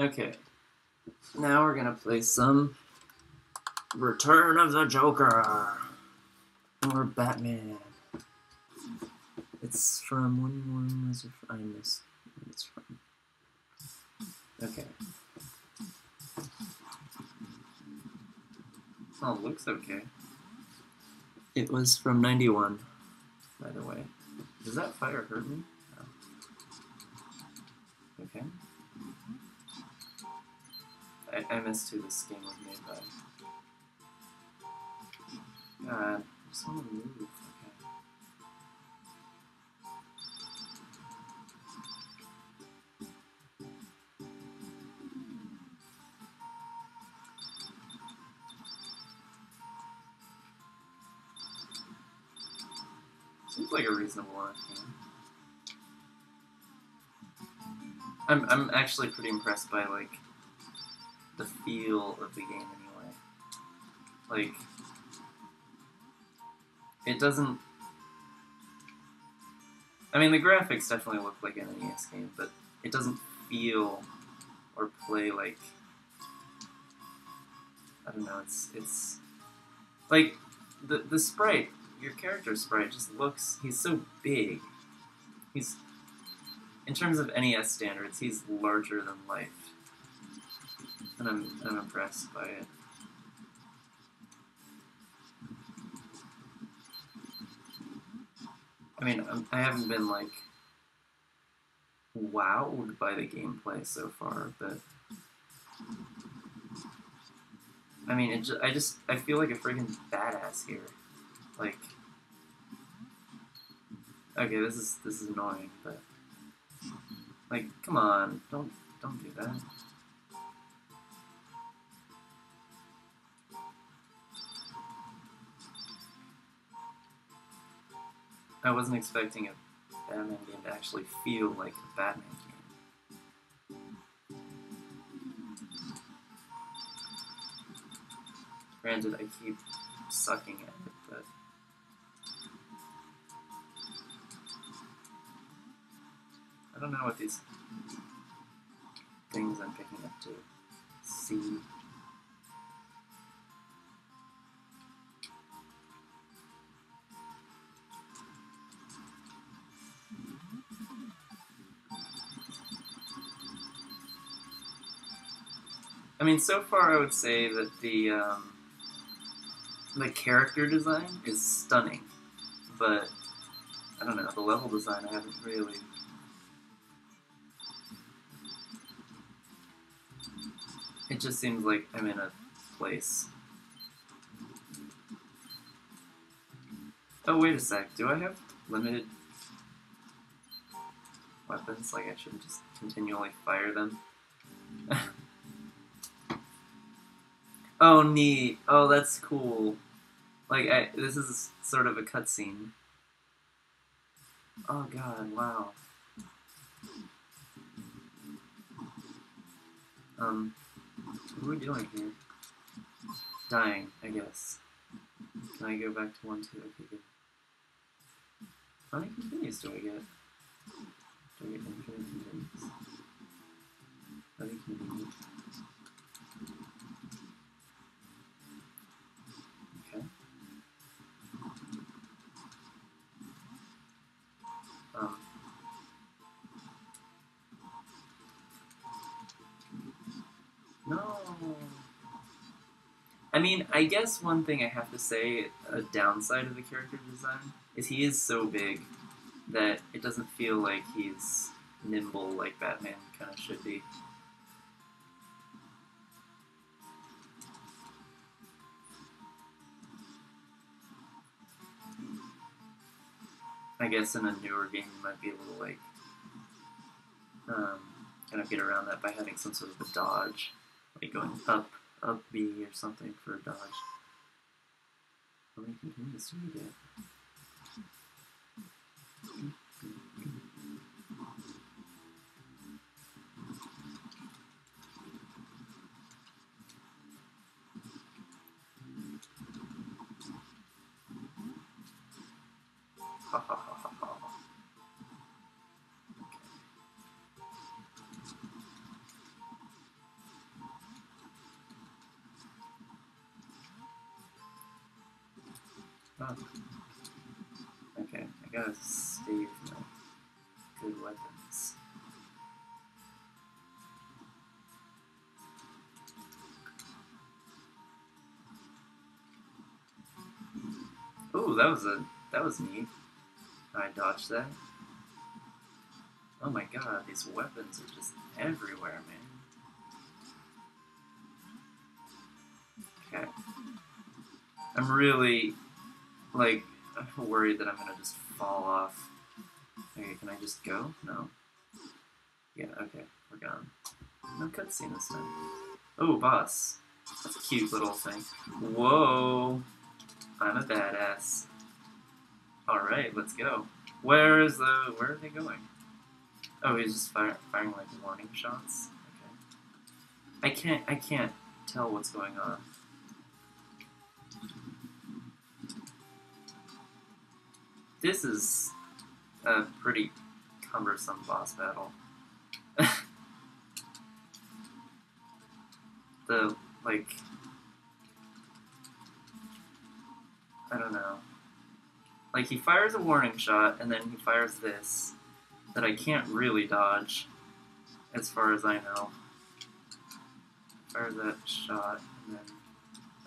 Okay. Now we're gonna play some Return of the Joker or Batman. It's from when one was I when it's from. Okay. Oh, looks okay. It was from 91, by the way. Does that fire hurt me? No. Okay. I, I missed who this game was made by. God, to move. Seems like a reasonable enough. I'm I'm actually pretty impressed by like the feel of the game anyway. Like it doesn't I mean the graphics definitely look like an NES game, but it doesn't feel or play like I don't know, it's it's like the the sprite, your character sprite just looks he's so big. He's in terms of NES standards, he's larger than life. And I'm I'm impressed by it. I mean, um, I'm, haven't been like wowed by the gameplay so far, but I mean, I just I feel like a freaking badass here. Like, okay, this is this is annoying, but like, come on, don't don't do that. I wasn't expecting a Batman game to actually feel like a Batman game. Granted, I keep sucking at it, but I don't know what these things I'm picking up to see. I mean, so far I would say that the um, the character design is stunning, but I don't know the level design. I haven't really. It just seems like I'm in a place. Oh wait a sec. Do I have limited weapons? Like I should just continually fire them. Oh, neat. Oh, that's cool. Like, I, this is sort of a cutscene. Oh god, wow. Um, what are we doing here? Dying, I guess. Can I go back to one, two? Okay, good. How many continues do I get? Do I get infinite continues? How many continues? I mean, I guess one thing I have to say, a downside of the character design, is he is so big that it doesn't feel like he's nimble like Batman kind of should be. I guess in a newer game you might be able to like um, kind of get around that by having some sort of a dodge, like going up, up B or something for a dodge. Do we get? Ha up. Okay, I gotta save my good weapons. Oh, that was a that was neat. I dodged that. Oh my god, these weapons are just everywhere, man. Okay. I'm really, like, I'm worried that I'm gonna just fall off. Okay, can I just go? No. Yeah, okay, we're gone. No cutscene this time. Oh, boss. That's a cute little thing. Whoa! I'm a badass. Alright, let's go. Where is the... where are they going? Oh, he's just fire, firing, like, warning shots? Okay. I can't, I can't tell what's going on. This is a pretty cumbersome boss battle. the, like... I don't know. Like, he fires a warning shot, and then he fires this, that I can't really dodge, as far as I know. Fire that shot, and then...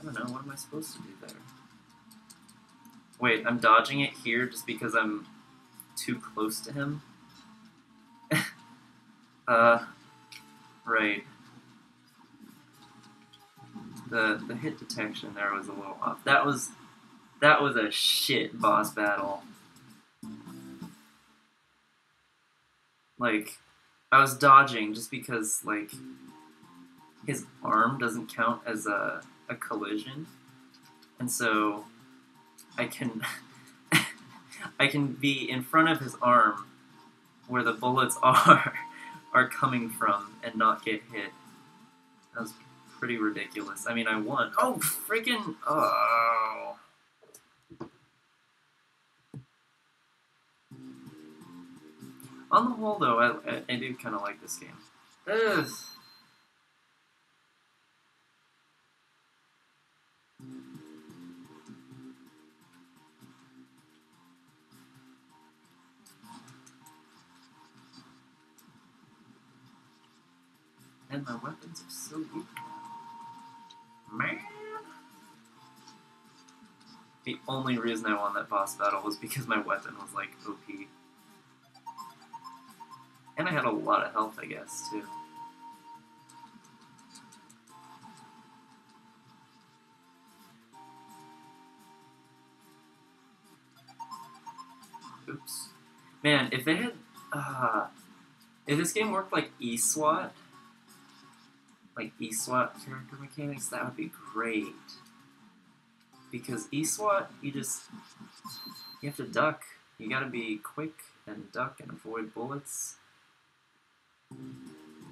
I don't know, what am I supposed to do there? Wait, I'm dodging it here just because I'm too close to him? uh, right. The, the hit detection there was a little off. That was that was a shit boss battle. Like, I was dodging just because, like, his arm doesn't count as a, a collision. And so, I can, I can be in front of his arm where the bullets are, are coming from and not get hit. That was pretty ridiculous. I mean, I won. Oh, freaking, oh. On the whole, though, I, I, I do kind of like this game. Ugh. And my weapons are so weak now. Man! The only reason I won that boss battle was because my weapon was like OP. And I had a lot of health, I guess, too. Oops. Man, if they had... Uh, if this game worked like eSWAT, like eSWAT character mechanics, that would be great. Because eSWAT, you just... You have to duck. You gotta be quick and duck and avoid bullets.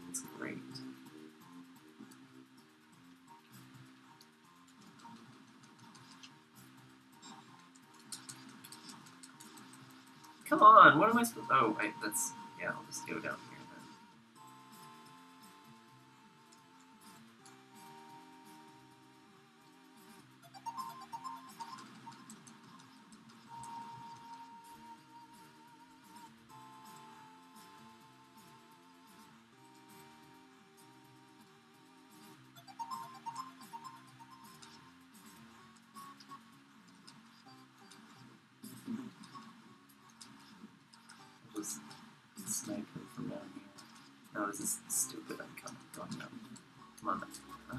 It's great. Come on, what am I supposed Oh, wait, that's... Yeah, I'll just go down here stupid. I'm coming. Going down. Come on.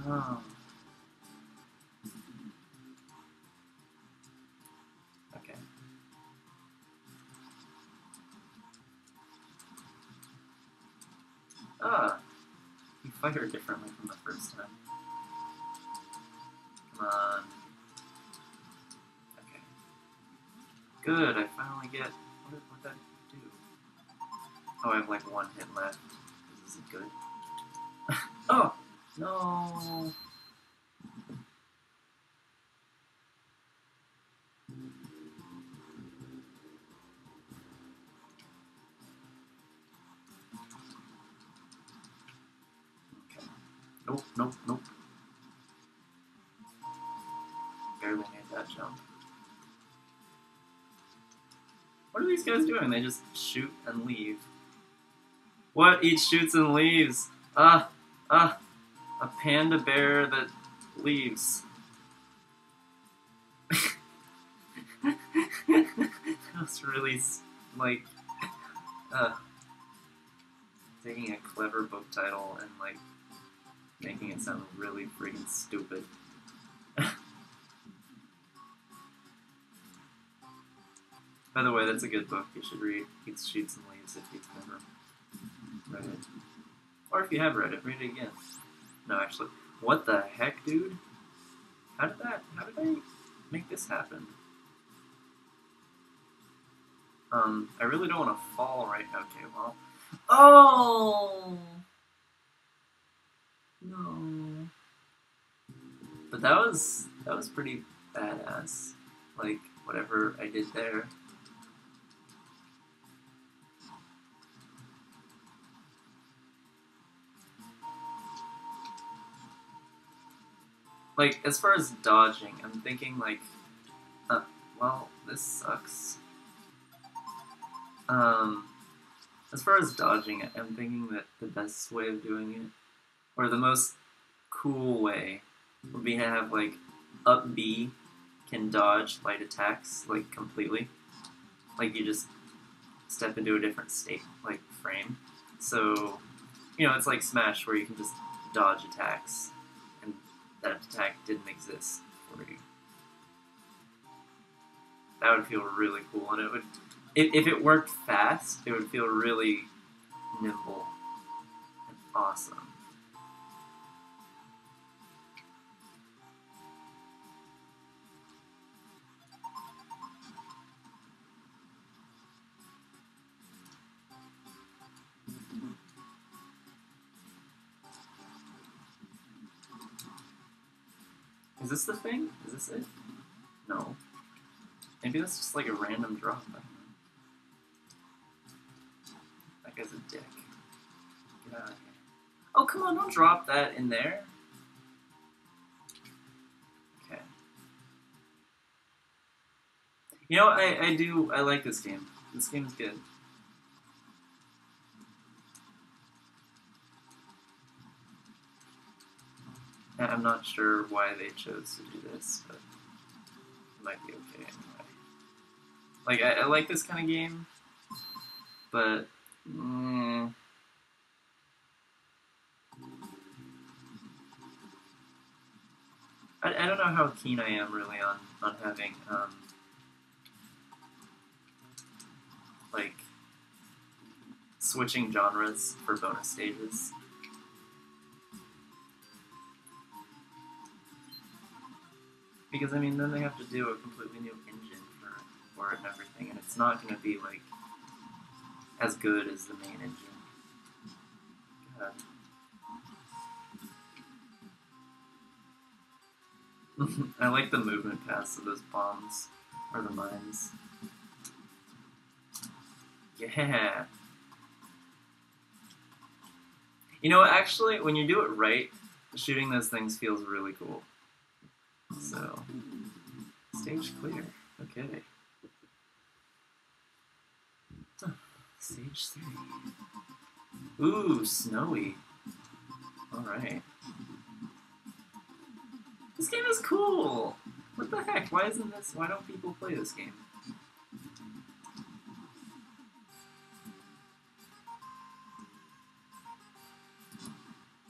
Oh. Okay. Ah! You fire differently from the first time. Come on. Okay. Good, I finally get... What did that do? Oh, I have like one hit left. No! Okay. Nope, nope, nope. Barely made that jump. What are these guys doing? They just shoot and leave. What? Each shoots and leaves. Ah, ah, a panda bear that leaves. that was really like uh, taking a clever book title and like making it sound really freaking stupid. By the way, that's a good book. You should read Eats, Shoots, and Leaves if you've never read it. Or if you have read it, read it again. No, actually. What the heck, dude? How did that, how did I make this happen? Um, I really don't want to fall right now. Okay, well. Oh! No. But that was, that was pretty badass. Like, whatever I did there. Like as far as dodging, I'm thinking like, uh, well, this sucks. Um, as far as dodging, I'm thinking that the best way of doing it, or the most cool way, would be to have like up B can dodge light attacks like completely. Like you just step into a different state, like frame. So, you know, it's like Smash where you can just dodge attacks that attack didn't exist for you. That would feel really cool, and it would, if, if it worked fast, it would feel really nimble and awesome. This the thing? Is this it? No. Maybe that's just like a random drop. That guy's a dick. Get out of here. Oh, come on, don't drop that in there. Okay. You know, I, I do, I like this game. This game's good. I'm not sure why they chose to do this, but it might be okay anyway. Like, I, I like this kind of game, but... Mm, I, I don't know how keen I am really on, on having, um, like, switching genres for bonus stages. Because, I mean, then they have to do a completely new engine for, for everything, and it's not going to be, like, as good as the main engine. I like the movement paths of those bombs, or the mines. Yeah! You know, actually, when you do it right, shooting those things feels really cool. So, stage clear. Okay. Stage three. Ooh, snowy. Alright. This game is cool! What the heck? Why isn't this... Why don't people play this game?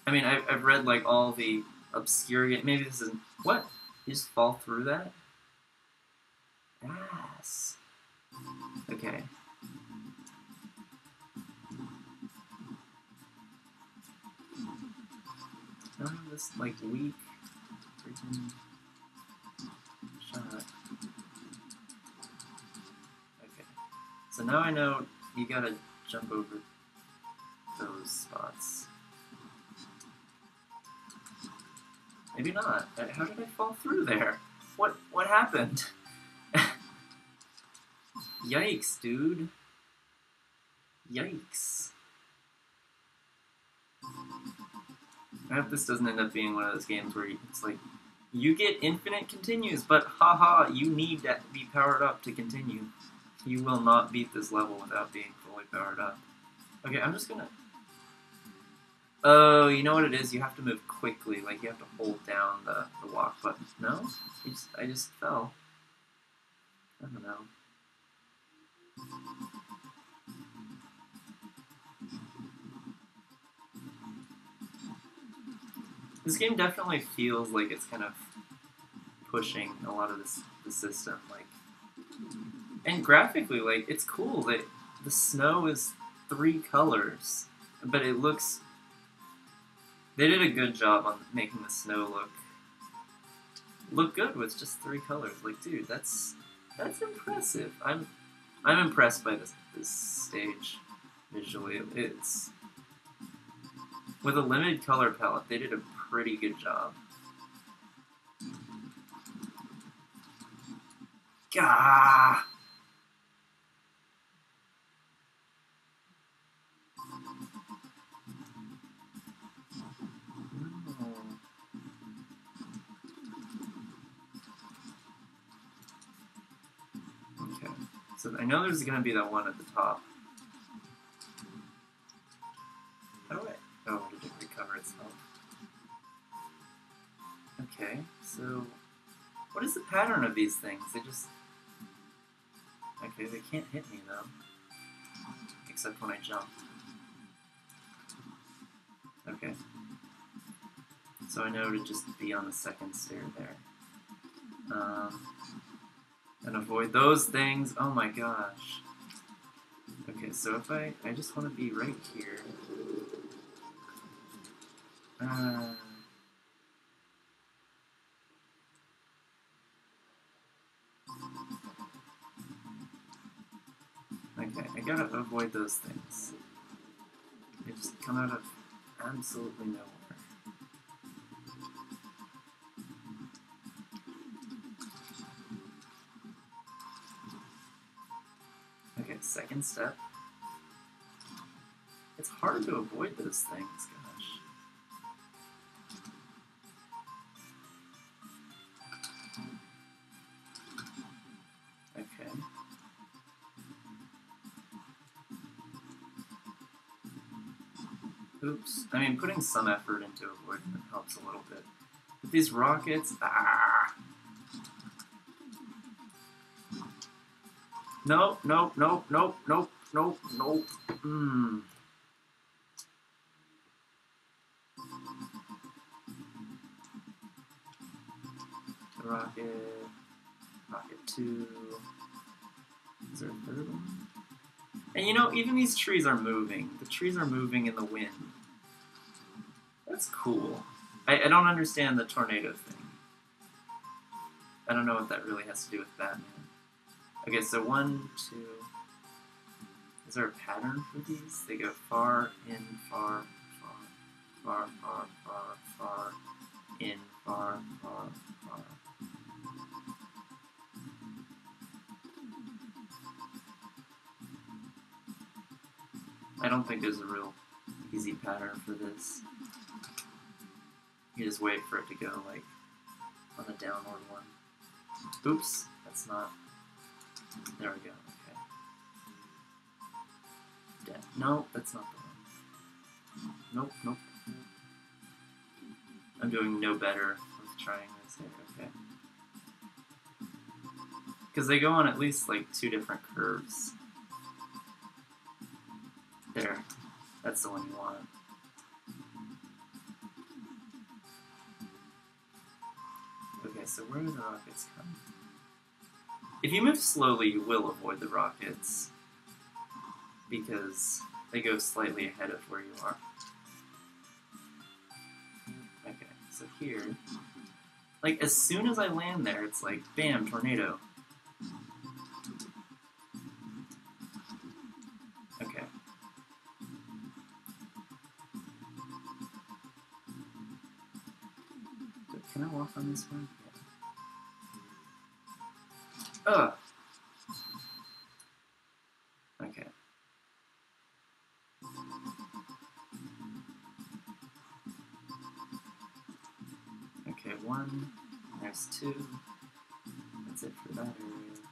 I mean, I've, I've read, like, all the obscure... Maybe this is... What? You just fall through that? Ass. Okay. I have this, like, weak freaking shot. Okay. So now I know you gotta jump over those spots. Maybe not. How did I fall through there? What what happened? Yikes, dude. Yikes. I hope this doesn't end up being one of those games where it's like, you get infinite continues, but haha, you need to be powered up to continue. You will not beat this level without being fully powered up. Okay, I'm just gonna... Oh, you know what it is? You have to move quickly. Like, you have to hold down the, the walk button. No? Just, I just fell. I don't know. This game definitely feels like it's kind of pushing a lot of this the system, like, and graphically, like, it's cool that the snow is three colors, but it looks. They did a good job on making the snow look look good with just three colors. Like, dude, that's that's impressive. I'm I'm impressed by this this stage visually. It's with a limited color palette. They did a pretty good job. Gah! So I know there's going to be that one at the top. How do I... Oh, did it recover itself? Okay, so... What is the pattern of these things? They just... Okay, they can't hit me, though. Except when I jump. Okay. So I know to just be on the second stair there. Um, and avoid those things. Oh my gosh. Okay, so if I... I just want to be right here. Uh... Okay, I gotta avoid those things. They just come out of absolutely nowhere. Second step. It's hard to avoid those things, gosh. Okay. Oops. I mean, putting some effort into avoiding them helps a little bit. But these rockets, ah! Nope, nope, nope, nope, nope, nope, nope. Hmm. Rocket, rocket two. Is there a third one? And you know, even these trees are moving. The trees are moving in the wind. That's cool. I, I don't understand the tornado thing. I don't know what that really has to do with Batman. Okay, so one, two. Is there a pattern for these? They go far, in, far, far, far, far, far, far, in, far, far, far. I don't think there's a real easy pattern for this. You just wait for it to go like on the downward one. Oops, that's not. There we go. Okay. Dead. No, that's not the one. Nope, nope. I'm doing no better with trying this here. Okay. Because they go on at least like two different curves. There. That's the one you want. Okay, so where do the rockets come? If you move slowly, you will avoid the rockets. Because they go slightly ahead of where you are. Okay, so here... Like, as soon as I land there, it's like, bam, tornado. Okay. Can I walk on this one? Ugh. Okay. Okay, one. There's two. That's it for that area.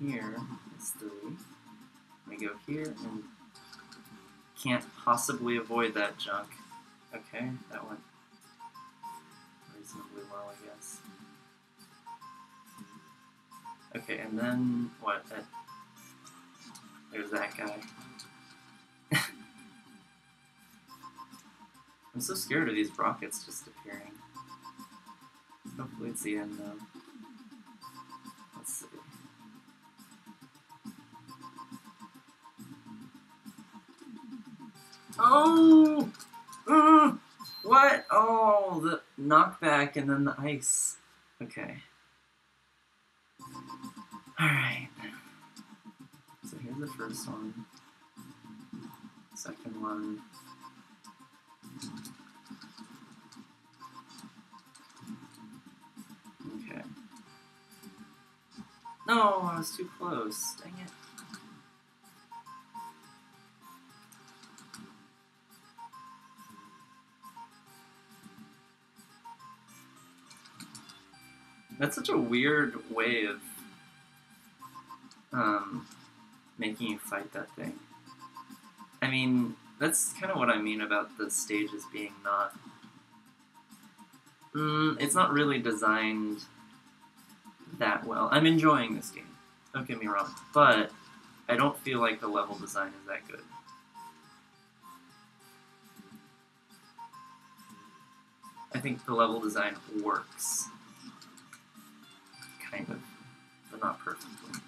Here is three. I go here and can't possibly avoid that junk. Okay, that went reasonably well, I guess. Okay, and then what? There's that guy. I'm so scared of these rockets just appearing. Hopefully it's the end though. Knockback and then the ice. Okay. Alright. So here's the first one. Second one. Okay. No, I was too close. Dang it. That's such a weird way of um, making you fight that thing. I mean, that's kind of what I mean about the stages being not. Mm, it's not really designed that well. I'm enjoying this game. Don't get me wrong, but I don't feel like the level design is that good. I think the level design works, not perfectly.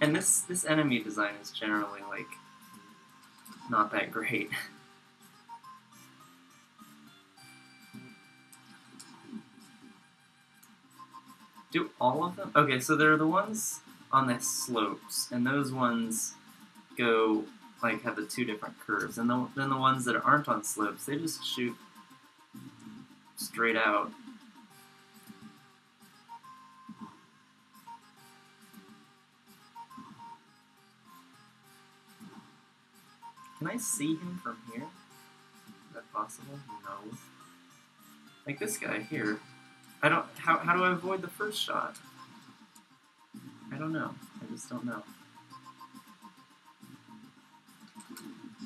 And this this enemy design is generally like not that great. Do all of them? Okay, so there are the ones on the slopes, and those ones go like have the two different curves, and the, then the ones that aren't on slopes, they just shoot straight out. Can I see him from here? Is that possible? No. Like this guy here. I don't. How, how do I avoid the first shot? I don't know. I just don't know.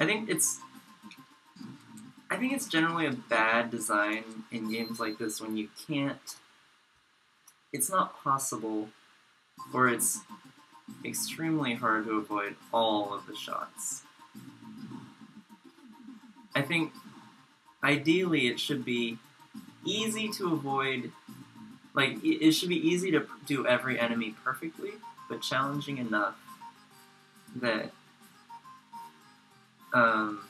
I think it's. I think it's generally a bad design in games like this when you can't. It's not possible, or it's extremely hard to avoid all of the shots. I think ideally it should be easy to avoid like it should be easy to do every enemy perfectly but challenging enough that um,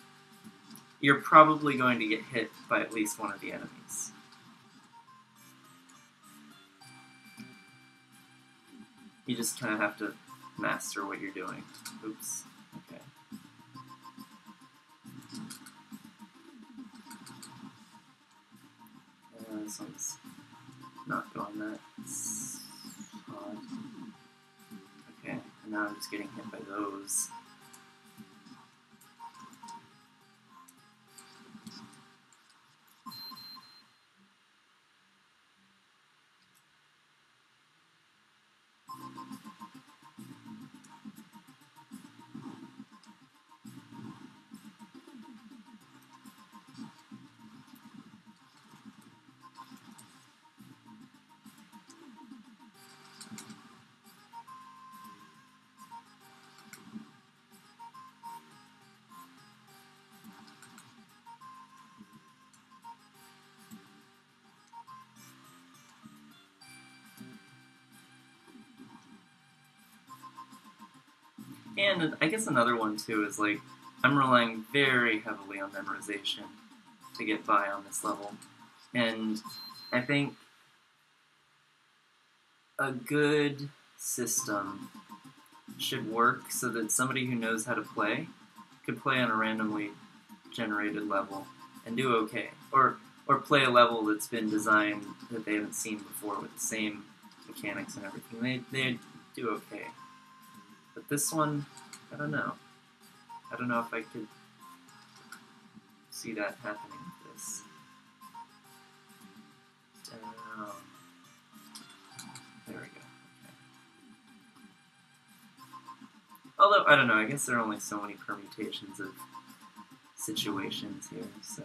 you're probably going to get hit by at least one of the enemies. You just kind of have to master what you're doing. Oops Uh, this one's not going that hard. Okay, and now I'm just getting hit by those. And I guess another one too is like I'm relying very heavily on memorization to get by on this level. And I think a good system should work so that somebody who knows how to play could play on a randomly generated level and do okay. Or or play a level that's been designed that they haven't seen before with the same mechanics and everything. They they do okay. This one, I don't know. I don't know if I could see that happening with this. Down. There we go. Okay. Although, I don't know, I guess there are only so many permutations of situations here, so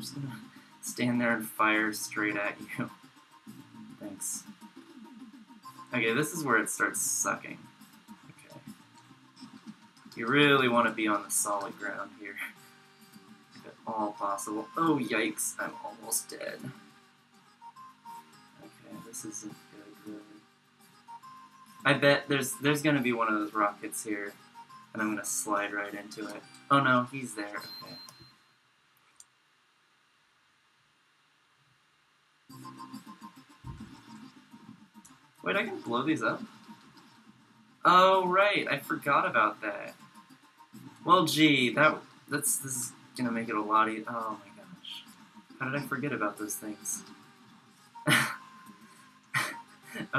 I'm just gonna stand there and fire straight at you. Thanks. Okay, this is where it starts sucking. Okay. You really want to be on the solid ground here. If at all possible. Oh, yikes, I'm almost dead. Okay, this isn't good, really. I bet there's there's gonna be one of those rockets here, and I'm gonna slide right into it. Oh no, he's there. Okay. Wait, I can blow these up? Oh, right, I forgot about that. Well, gee, that that's this is gonna make it a lot easier. Oh my gosh, how did I forget about those things? I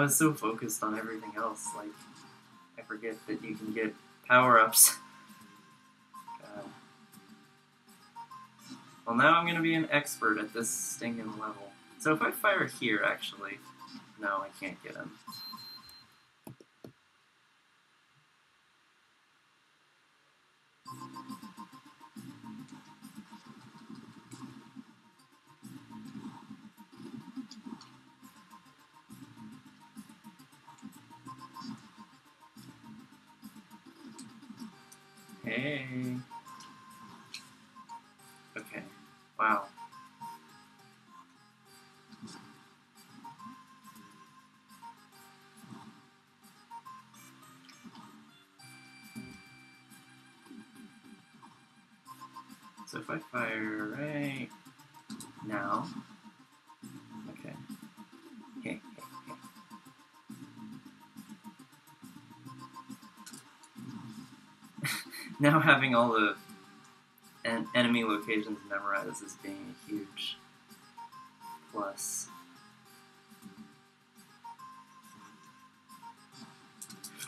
was so focused on everything else, like I forget that you can get power-ups. God. Well, now I'm gonna be an expert at this stinking level. So if I fire here, actually, no, I can't get him. Hey. I fire right now, okay. Hey, hey, hey. now having all the en- enemy locations memorized is being a huge plus.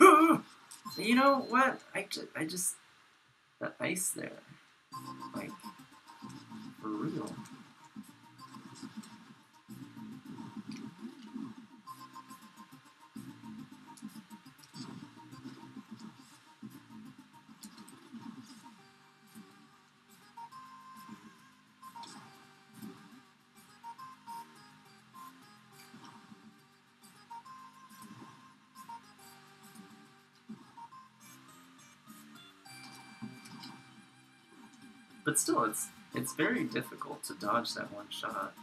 you know what? I just, I just the ice there, But still, it's it's very difficult to dodge that one shot.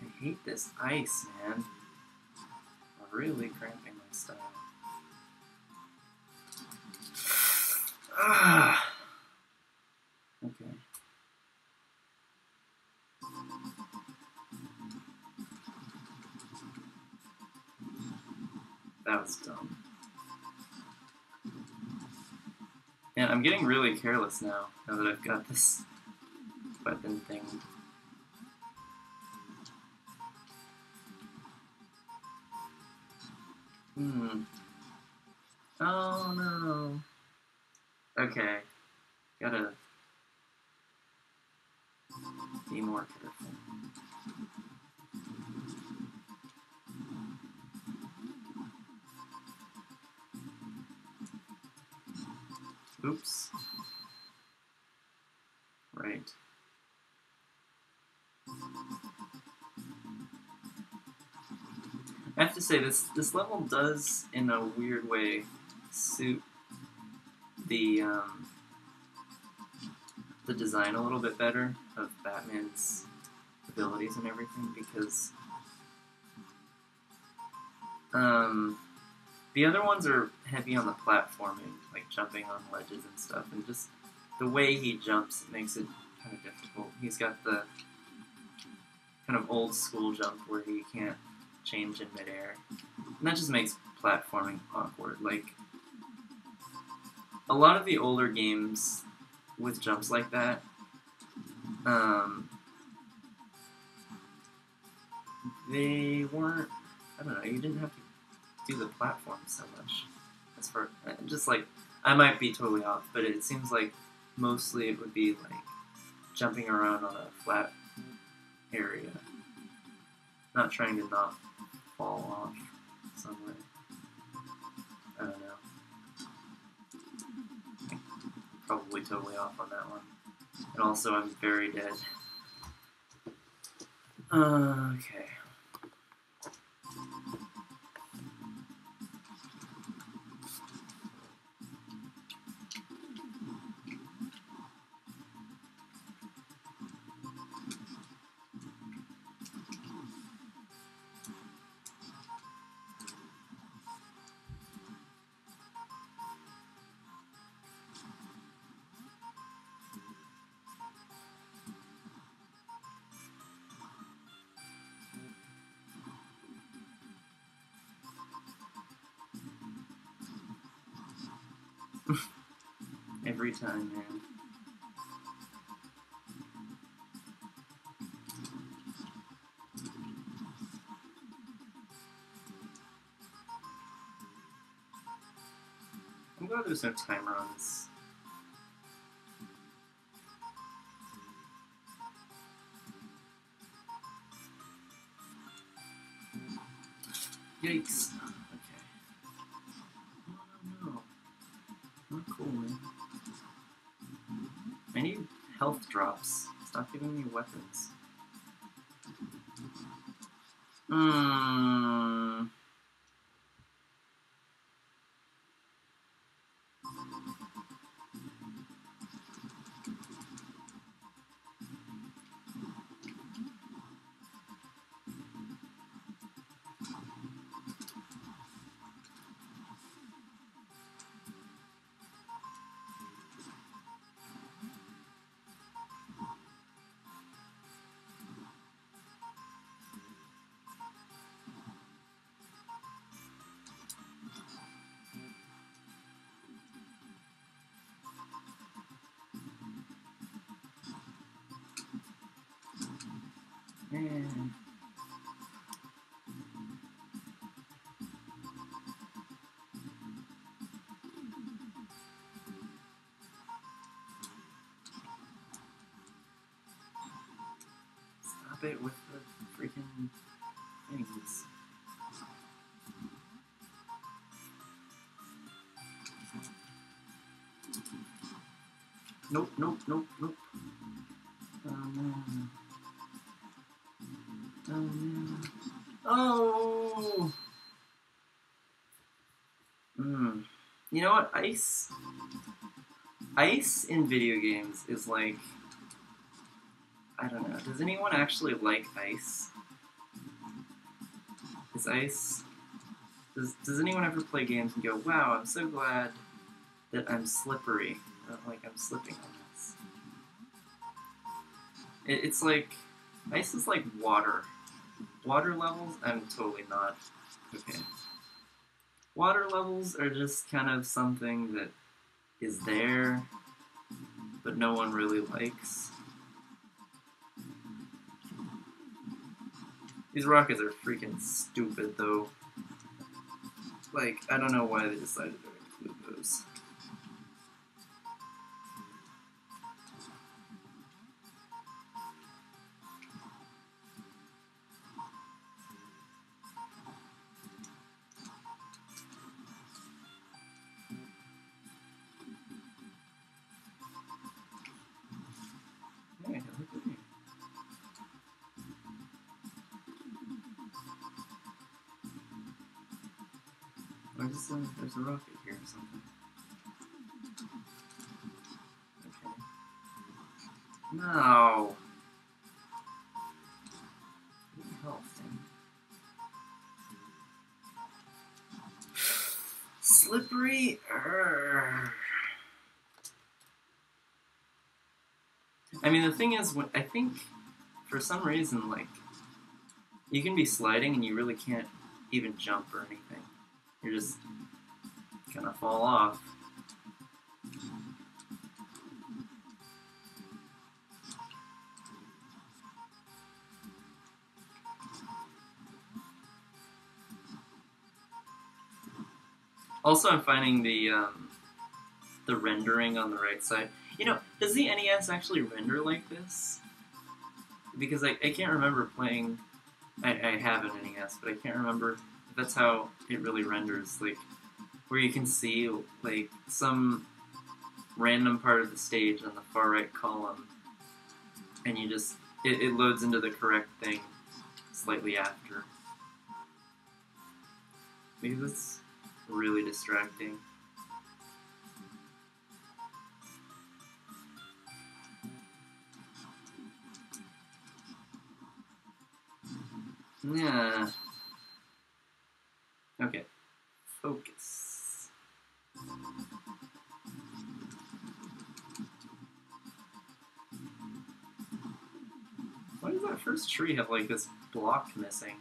I hate this ice, man. I'm Really cramping I'm getting really careless now, now that I've got this weapon thing. Hmm. Oh no. Okay. Gotta be more careful. Say this this level does, in a weird way, suit the um, the design a little bit better of Batman's abilities and everything because um, the other ones are heavy on the platforming, like jumping on ledges and stuff, and just the way he jumps makes it kind of difficult. He's got the kind of old school jump where he can't change in midair, and that just makes platforming awkward. Like a lot of the older games with jumps like that, um, they weren't. I don't know. You didn't have to do the platform so much. As for uh, just like I might be totally off, but it seems like mostly it would be like jumping around on a flat area, not trying to not fall off somewhere. I don't know. Probably totally off on that one. And also, I'm very dead. Uh, okay. Every time, man. I'm glad there's no timer on this. Yikes. Giving me weapons. Hmm. Stop it with the freaking things. Nope, nope, nope, nope. Oh no. Oh! Hmm. You know what? Ice. Ice in video games is like. I don't know. Does anyone actually like ice? Is ice. Does, does anyone ever play games and go, wow, I'm so glad that I'm slippery? Like, I'm slipping on this. It, it's like. Ice is like water. Water levels, I'm totally not okay. Water levels are just kind of something that is there, but no one really likes. These rockets are freaking stupid, though. Like, I don't know why they decided to include those. There's a rocket here or something. Okay. No. Slippery. I mean, the thing is, I think for some reason, like, you can be sliding and you really can't even jump or anything. You're just gonna fall off. Also, I'm finding the um, the rendering on the right side. You know, does the NES actually render like this? Because I, I can't remember playing. I, I have an NES, but I can't remember that's how it really renders. Like, where you can see like some random part of the stage on the far right column, and you just it, it loads into the correct thing slightly after. Because it's really distracting. Yeah. Tree have like this block missing?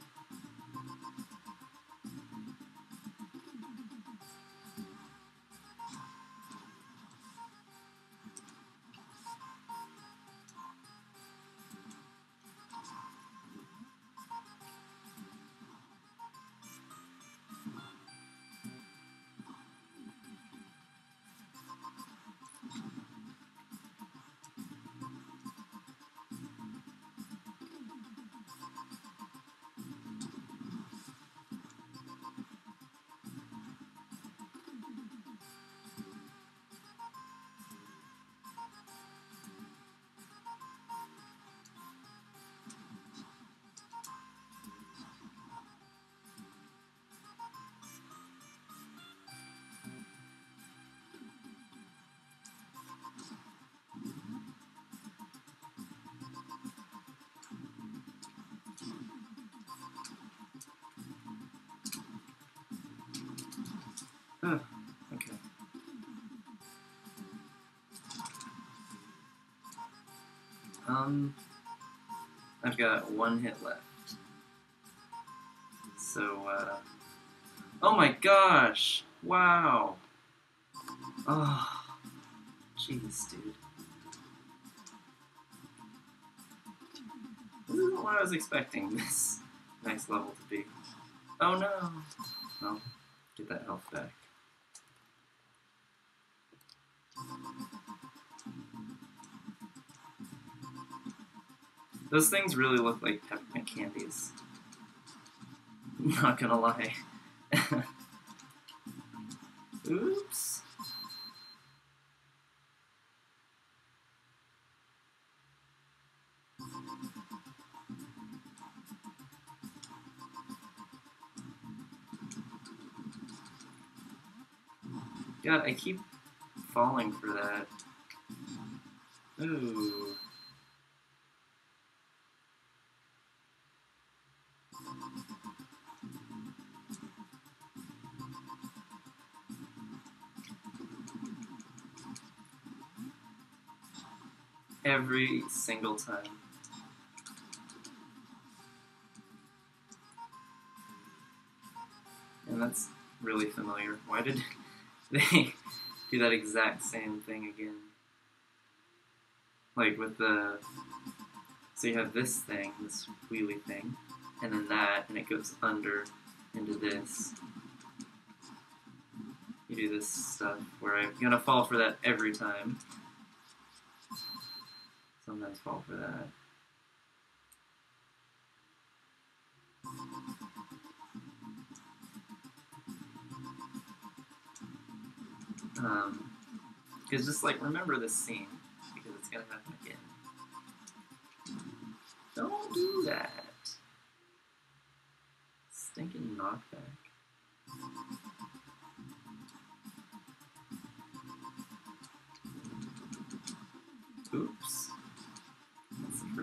Um, I've got one hit left. So, uh, oh my gosh! Wow! Oh, jeez, dude. This isn't what I was expecting this next level to be. Oh no! Well, get that health back. Those things really look like peppermint candies. Not gonna lie. Oops. God, I keep falling for that. Ooh. Every single time. And that's really familiar. Why did they do that exact same thing again? Like with the. So you have this thing, this wheelie thing, and then that, and it goes under into this. You do this stuff where I'm gonna fall for that every time. Sometimes fall for that. Um, because just like remember this scene because it's gonna happen again. Don't do that. Stinking knockback.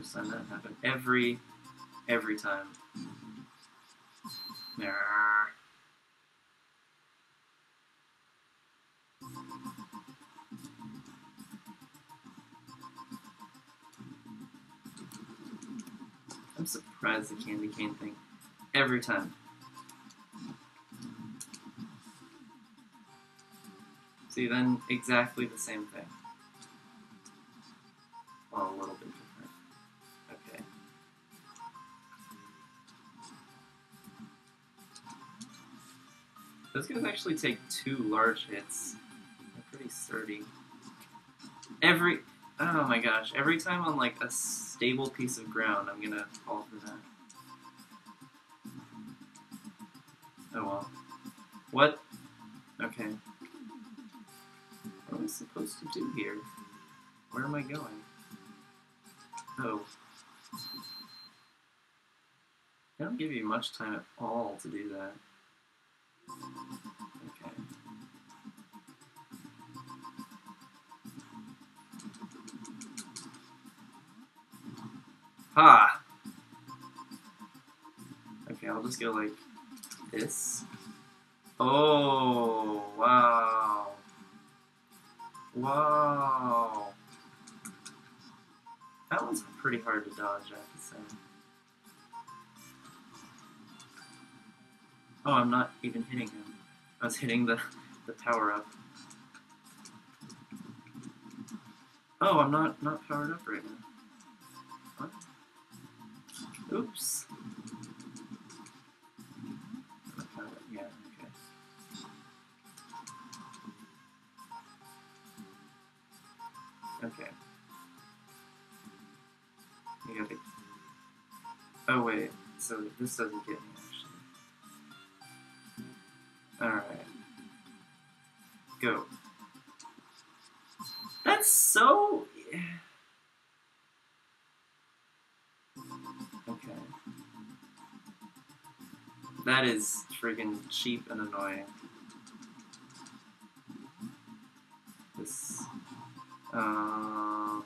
First time that happened. Every, every time. Mm-hmm. Nah. I'm surprised the candy cane thing. Every time. See, then exactly the same thing. Well, a little bit Those guys actually take two large hits. They're pretty sturdy. Every oh my gosh, every time on like a stable piece of ground, I'm gonna fall for that. Oh well. What? Okay. What am I supposed to do here? Where am I going? Oh. They don't give you much time at all to do that. Just go like this. Oh, wow. Wow. That one's pretty hard to dodge, I have to say. Oh, I'm not even hitting him. I was hitting the, the power up. Oh, I'm not, not powered up right now. What? Oops. So this doesn't get me actually. Alright. Go. That's so... Okay. That is friggin' cheap and annoying. This... Uh...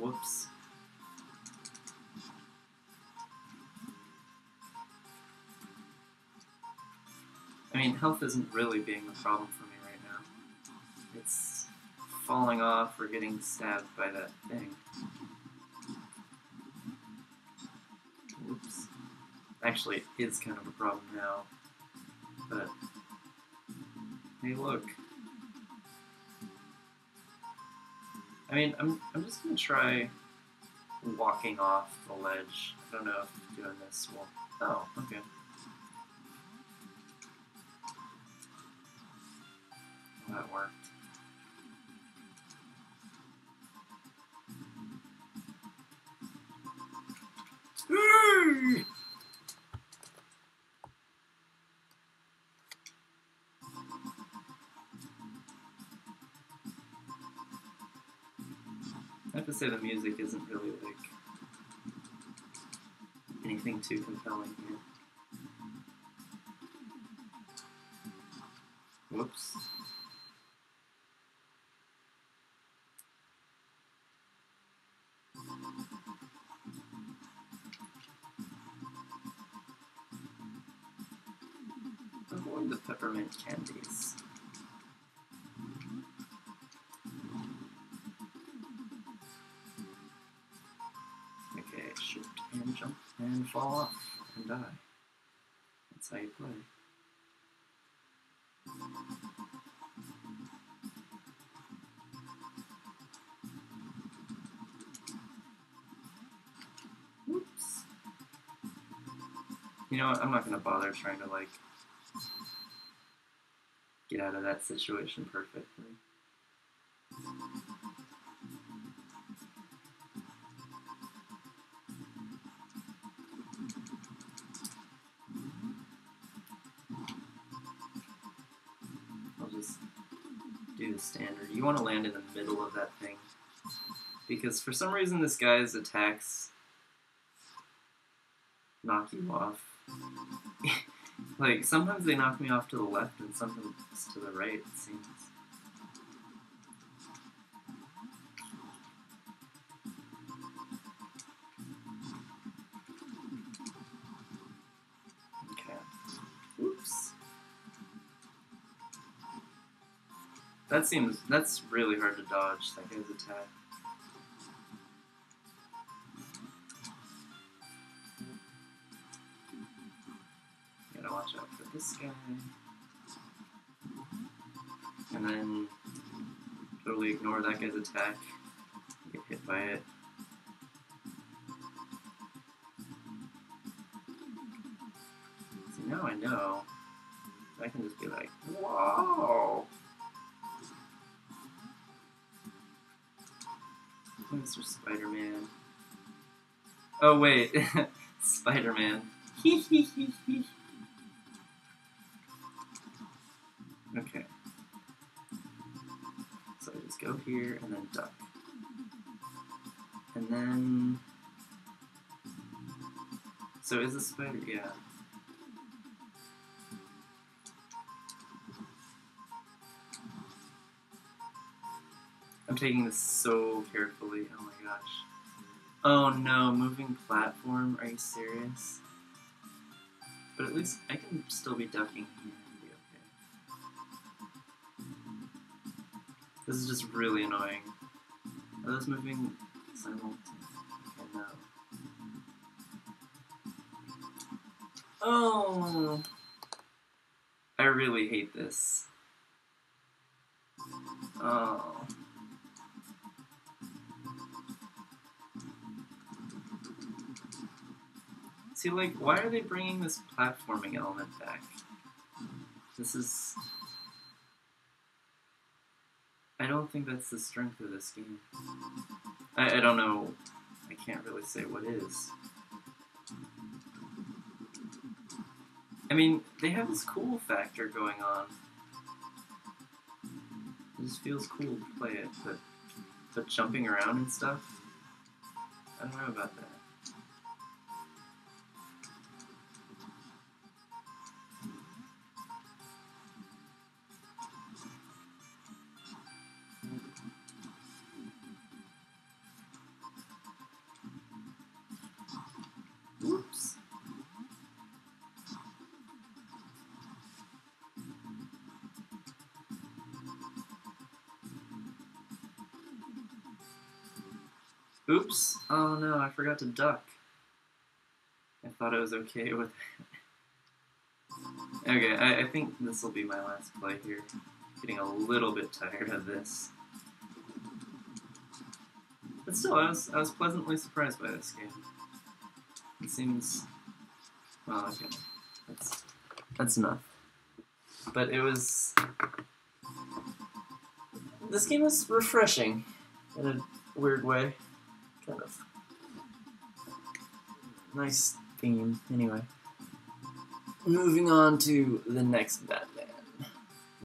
Whoops. I mean, health isn't really being a problem for me right now. It's falling off or getting stabbed by that thing. Whoops. Actually, it is kind of a problem now. But, hey look. I mean, I'm, I'm just gonna try walking off the ledge. I don't know if doing this will... Oh, okay. That worked. I say the music isn't really like anything too compelling here. Whoops. Avoid the peppermint candies. Fall off and die. That's how you play. Whoops. You know what? I'm not gonna bother trying to like get out of that situation perfectly. Because for some reason this guy's attacks knock you off. Like, sometimes they knock me off to the left and sometimes to the right, it seems. Okay. Oops. That seems, that's really hard to dodge, that guy's attack. This guy. And then totally ignore that guy's attack. Get hit by it. Now I know. I can just be like, whoa! Mr. Spider-Man. Oh wait, Spider-Man. here and then duck. And then... So is the spider... yeah. I'm taking this so carefully. Oh my gosh. Oh no, moving platform? Are you serious? But at least I can still be ducking here This is just really annoying. Are those moving simultaneously? No. Oh! I really hate this. Oh. See, like, why are they bringing this platforming element back? This is... I don't think that's the strength of this game. I, I don't know. I can't really say what is. I mean, they have this cool factor going on. It just feels cool to play it, but, but jumping around and stuff, I don't know about that. Oh no, I forgot to duck. I thought I was okay with it. okay, I, I think this will be my last play here. Getting a little bit tired of this. But still, I was, I was pleasantly surprised by this game. It seems... Well, okay. That's, that's enough. But it was... This game was refreshing in a weird way. Of. Nice theme. Anyway. Moving on to the next battle.